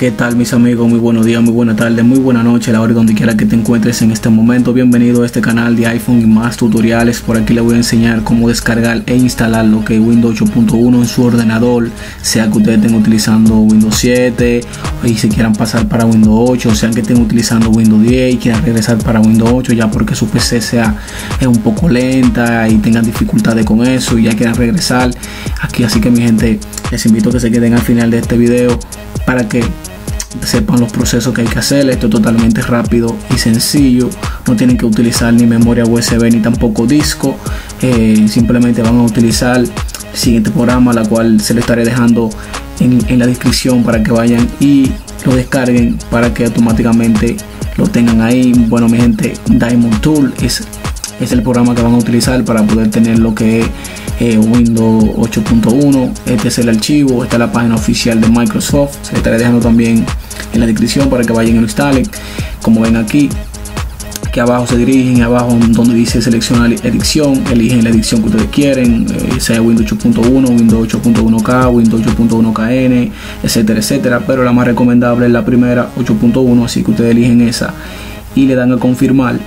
¿qué tal mis amigos? Muy buenos días, muy buena tarde, muy buena noche, la hora donde quiera que te encuentres en este momento. Bienvenido a este canal de iPhone y más tutoriales. Por aquí le voy a enseñar cómo descargar e instalar lo que es Windows 8.1 en su ordenador, sea que ustedes estén utilizando Windows 7 y se quieran pasar para Windows 8, o sea que estén utilizando Windows 10 y quieran regresar para Windows 8 ya porque su PC sea un poco lenta y tengan dificultades con eso y ya quieran regresar aquí. Así que mi gente, les invito a que se queden al final de este video para que sepan los procesos que hay que hacer. Esto es totalmente rápido y sencillo. No tienen que utilizar ni memoria USB ni tampoco disco. Eh, simplemente van a utilizar el siguiente programa, la cual se le estaré dejando en, en la descripción para que vayan y lo descarguen para que automáticamente lo tengan ahí. Bueno, mi gente, Diamond Tool es es el programa que van a utilizar para poder tener lo que es eh, Windows 8.1 este es el archivo esta es la página oficial de Microsoft se le estaré dejando también en la descripción para que vayan y lo instalen como ven aquí aquí abajo se dirigen abajo donde dice seleccionar edición eligen la edición que ustedes quieren eh, sea Windows 8.1 Windows 8.1K Windows 8.1KN etcétera etcétera pero la más recomendable es la primera 8.1 así que ustedes eligen esa y le dan a confirmar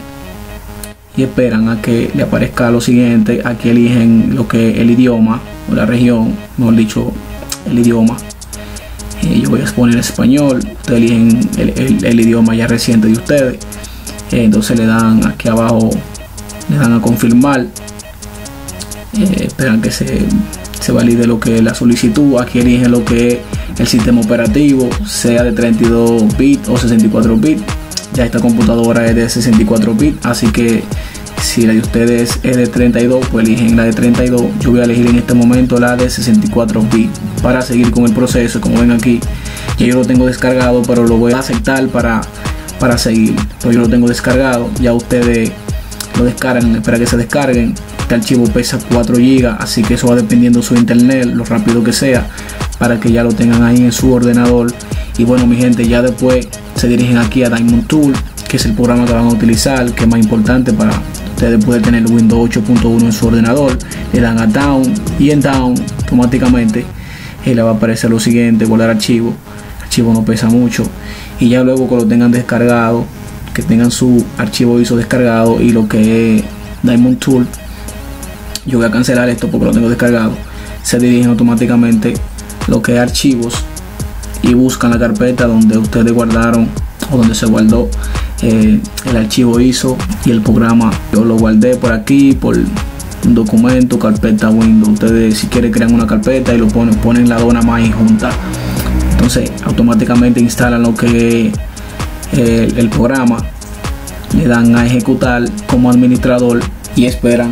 y esperan a que le aparezca lo siguiente. Aquí eligen lo que el idioma o la región, mejor dicho, el idioma. Voy a exponer español. Ustedes eligen el, idioma ya reciente de ustedes. Eh, entonces le dan aquí abajo, le dan a confirmar. Eh, esperan que se, se valide lo que es la solicitud. Aquí eligen lo que es el sistema operativo, sea de 32 bits o 64 bits ya esta computadora es de 64 bits así que si la de ustedes es de 32 pues eligen la de 32 yo voy a elegir en este momento la de 64 bits para seguir con el proceso como ven aquí ya yo lo tengo descargado pero lo voy a aceptar para para seguir. Pues yo lo tengo descargado ya ustedes lo descargan espera que se descarguen. Este archivo pesa 4 GB así que eso va dependiendo de su internet lo rápido que sea para que ya lo tengan ahí en su ordenador. Y bueno mi gente ya después se dirigen aquí a Diamond Tool que es el programa que van a utilizar que es más importante para ustedes poder tener Windows 8.1 en su ordenador. Le dan a down y en down automáticamente le va a aparecer lo siguiente guardar archivo archivo no pesa mucho y ya luego que lo tengan descargado que tengan su archivo ISO descargado y lo que es Diamond Tool yo voy a cancelar esto porque lo tengo descargado se dirigen automáticamente lo que es archivos y buscan la carpeta donde ustedes guardaron o donde se guardó eh, el archivo ISO y el programa. Yo lo guardé por aquí, por un documento, carpeta Windows. Ustedes si quieren crean una carpeta y lo ponen, ponen la dona más junta. Entonces automáticamente instalan lo que el, el programa, le dan a ejecutar como administrador y esperan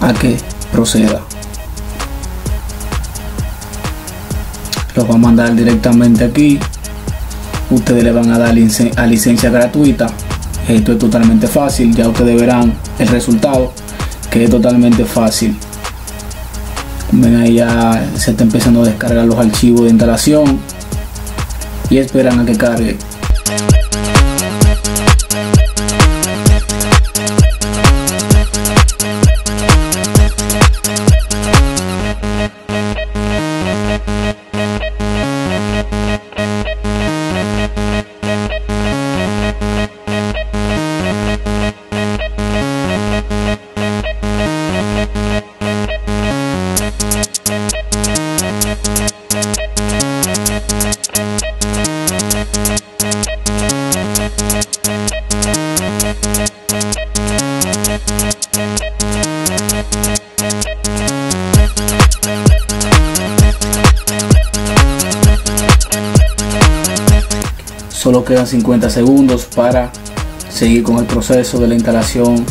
a que proceda. los va a mandar directamente aquí. Ustedes le van a dar a licencia gratuita. Esto es totalmente fácil. Ya ustedes verán el resultado que es totalmente fácil ven ahí ya se está empezando a descargar los archivos de instalación y esperan a que cargue Quedan 50 segundos para seguir con el proceso de la instalación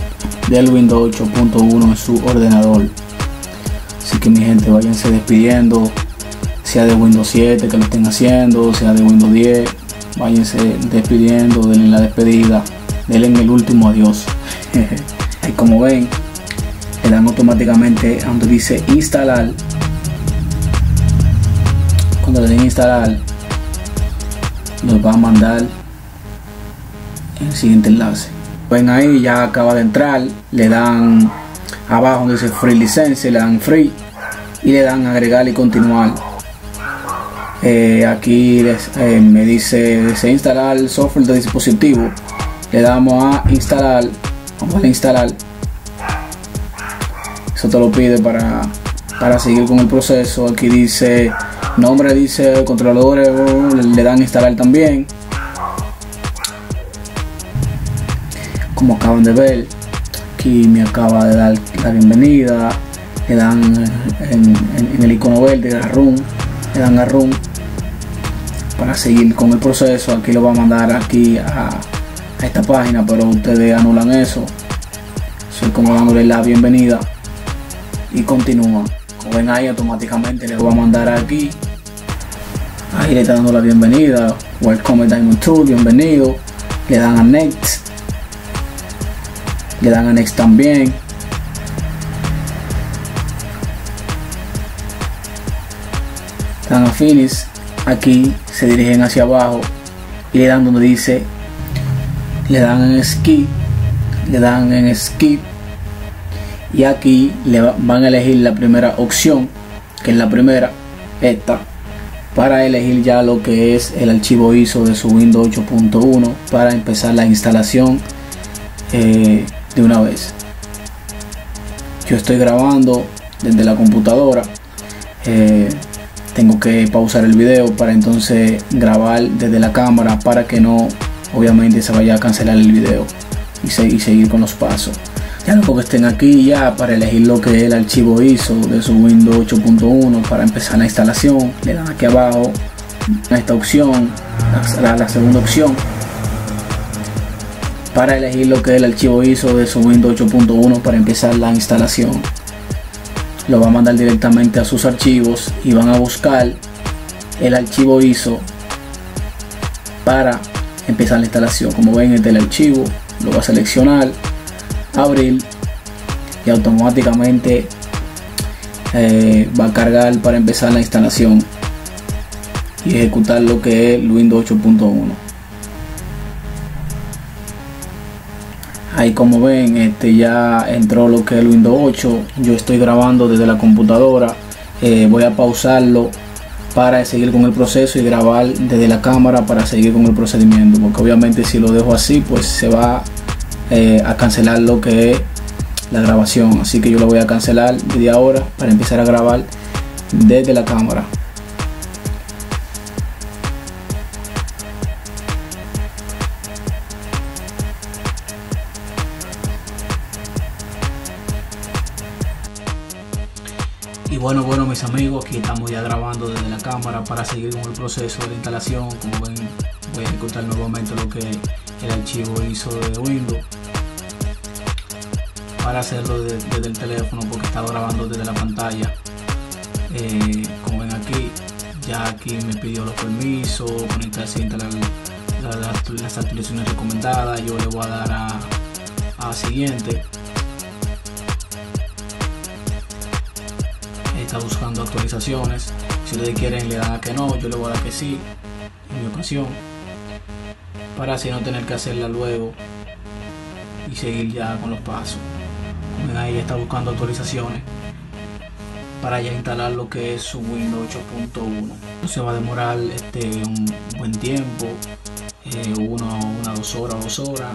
del Windows 8.1 en su ordenador. Así que mi gente, váyanse despidiendo, sea de Windows 7 que lo estén haciendo, sea de Windows 10, váyanse despidiendo, denle la despedida, denle el último adiós. y como ven, le dan automáticamente a donde dice instalar. Cuando le den instalar, nos va a mandar el siguiente enlace ven ahí ya acaba de entrar le dan abajo donde dice free licencia le dan free y le dan agregar y continuar Eh, aquí eh, me dice desea instalar el software de dispositivo. Le damos a instalar. Vamos a instalar. Eso te lo pide para, para seguir con el proceso. Aquí dice nombre, dice controladores, le dan instalar también. Como acaban de ver, aquí me acaba de dar la bienvenida. Le dan en, el icono verde, la run, le dan a run para seguir con el proceso. Aquí lo va a mandar aquí a, esta página, pero ustedes anulan eso. Soy como dándole la bienvenida y continúa. Ven ahí, automáticamente le va a mandar aquí. Ahí le está dando la bienvenida. Welcome Diamond Tour, bienvenido. Le dan a Next. Le dan a Next también. Dan a Finish aquí se dirigen hacia abajo y le dan donde dice le dan en skip le dan en skip y aquí le van a elegir la primera opción que es la primera esta para elegir ya lo que es el archivo ISO de su Windows 8.1 para empezar la instalación eh, de una vez. Yo estoy grabando desde la computadora eh, tengo que pausar el video para entonces grabar desde la cámara para que no obviamente se vaya a cancelar el video y, seguir con los pasos ya luego que estén aquí ya para elegir lo que el archivo ISO de su Windows 8.1 para empezar la instalación. Le dan aquí abajo a esta opción la, segunda opción para elegir lo que el archivo ISO de su Windows 8.1 para empezar la instalación. Lo va a mandar directamente a sus archivos y van a buscar el archivo ISO para empezar la instalación. Como ven, es el archivo, lo va a seleccionar, abrir y automáticamente eh, va a cargar para empezar la instalación y ejecutar lo que es Windows 8.1. ahí como ven este ya entró lo que es Windows 8 yo estoy grabando desde la computadora eh, voy a pausarlo para seguir con el proceso y grabar desde la cámara para seguir con el procedimiento porque obviamente si lo dejo así pues se va eh, a cancelar lo que es la grabación. Así que yo lo voy a cancelar desde ahora para empezar a grabar desde la cámara. Y bueno, bueno mis amigos, aquí estamos ya grabando desde la cámara para seguir con el proceso de instalación. Como ven, voy a ejecutar nuevamente lo que el archivo hizo de Windows para hacerlo desde el teléfono porque estaba grabando desde la pantalla. Eh, como ven aquí, ya aquí me pidió los permisos, conectarse, instalar las actualizaciones recomendadas. Yo le voy a dar a, a siguiente está buscando actualizaciones. Si ustedes quieren le dan a que no, yo le voy a dar que sí en mi ocasión. Para así no tener que hacerla luego y seguir ya con los pasos. Ahí está buscando actualizaciones para ya instalar lo que es su Windows 8.1. Se va a demorar este un buen tiempo, eh, una, una, dos horas, dos horas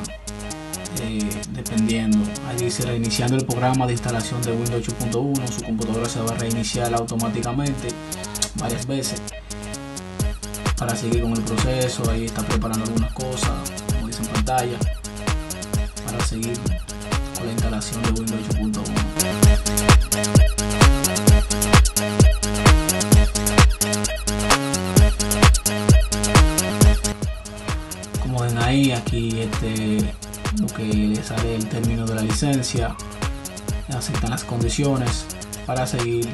eh, dependiendo. Ahí dice reiniciando el programa de instalación de Windows 8.1, su computadora se va a reiniciar automáticamente varias veces para seguir con el proceso. Ahí está preparando algunas cosas, como dice en pantalla, para seguir la instalación de Windows 8.1. como ven ahí aquí este lo que le sale el término de la licencia, aceptan las condiciones para seguir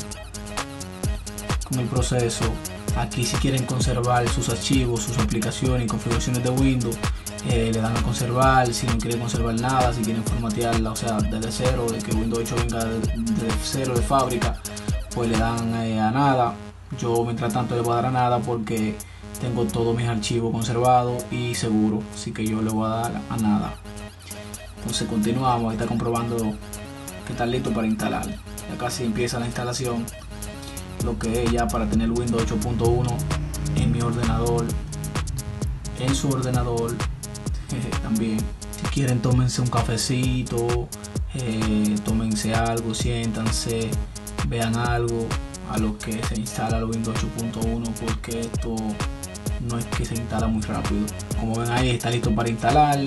con el proceso. Aquí si quieren conservar sus archivos, sus aplicaciones y configuraciones de Windows, eh, le dan a conservar, si no quieren conservar nada, si quieren formatearla, o sea, desde cero, de que Windows 8 venga desde cero de fábrica, pues le dan eh, a nada. Yo mientras tanto le voy a dar a nada porque tengo todos mis archivos conservados y seguro, así que yo le voy a dar a nada. Entonces continuamos, ahí está comprobando que está listo para instalar. Ya casi empieza la instalación, lo que es ya para tener Windows 8.1 en mi ordenador, en su ordenador también. Si quieren, tómense un cafecito, eh, tómense algo, siéntanse, vean algo a lo que se instala el Windows 8.1 porque esto no es que se instala muy rápido. Como ven ahí está listo para instalar,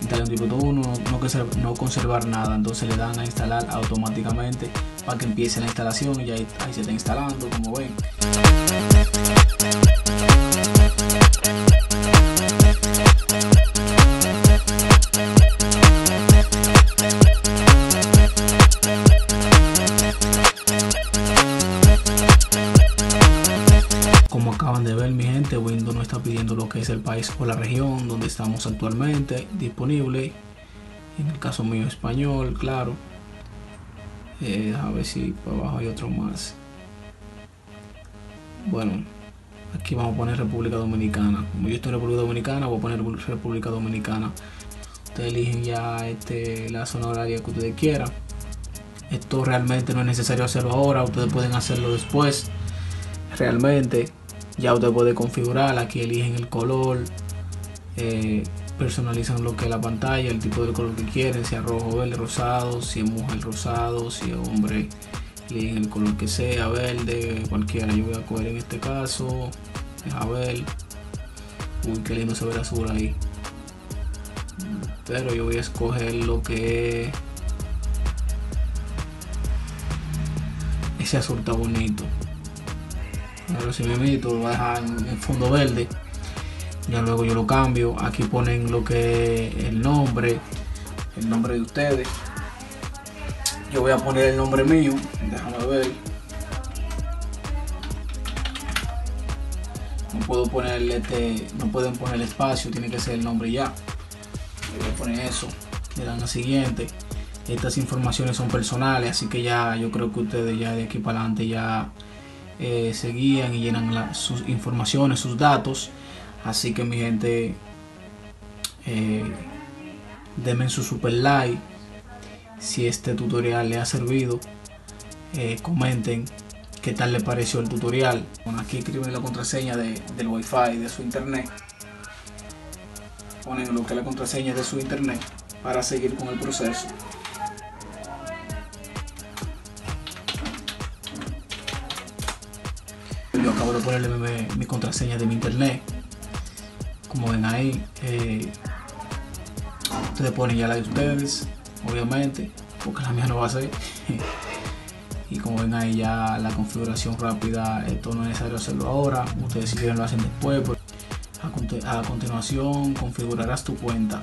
instalar un no, no, no conservar nada, entonces le dan a instalar automáticamente para que empiece la instalación y ahí, ahí se está instalando como ven. Acaban de ver mi gente, Windows no está pidiendo lo que es el país o la región donde estamos actualmente disponible. En el caso mío español, claro. Eh, a ver si por abajo hay otro más. Bueno, aquí vamos a poner República Dominicana. Como yo estoy en República Dominicana, voy a poner República Dominicana. Ustedes eligen ya este, la zona horaria que ustedes quieran. Esto realmente no es necesario hacerlo ahora, ustedes pueden hacerlo después. Realmente ya usted puede configurar aquí eligen el color eh, personalizan lo que es la pantalla el tipo de color que quieren sea rojo verde rosado si es mujer rosado si es hombre eligen el color que sea verde cualquiera. Yo voy a coger en este caso a ver. Uy qué lindo se ve el azul ahí. Pero yo voy a escoger lo que es ese azul está bonito pero si me meto lo voy a dejar en fondo verde ya luego yo lo cambio. Aquí ponen lo que es el nombre el nombre de ustedes. Yo voy a poner el nombre mío déjame ver. No puedo ponerle este no pueden poner el espacio tiene que ser el nombre ya. Voy a poner eso le dan a siguiente. Estas informaciones son personales así que ya yo creo que ustedes ya de aquí para adelante ya eh, se guían y llenan sus informaciones, sus datos. Así que mi gente, eh, denme su super like. Si este tutorial le ha servido, eh, comenten qué tal le pareció el tutorial. Aquí escriben la contraseña de, del wifi de su internet. Ponen lo que es la contraseña de su internet para seguir con el proceso. Ponerle mi, contraseña de mi internet. Como ven ahí, eh, ustedes ponen ya la de ustedes, obviamente, porque la mía no va a ser. y como ven ahí ya la configuración rápida, esto no es necesario hacerlo ahora, ustedes si quieren lo hacen después. Pues, a, continuación configurarás tu cuenta.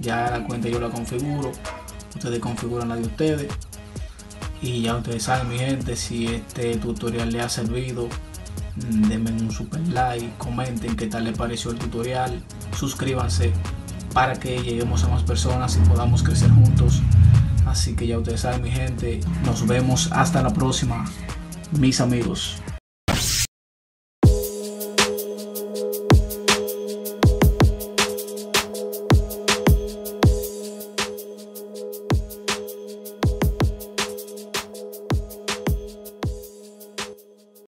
Ya la cuenta yo la configuro, ustedes configuran la de ustedes y ya ustedes saben mi gente si este tutorial le ha servido denme un super like, comenten qué tal les pareció el tutorial, suscríbanse para que lleguemos a más personas y podamos crecer juntos. Así que ya ustedes saben mi gente, nos vemos hasta la próxima, mis amigos.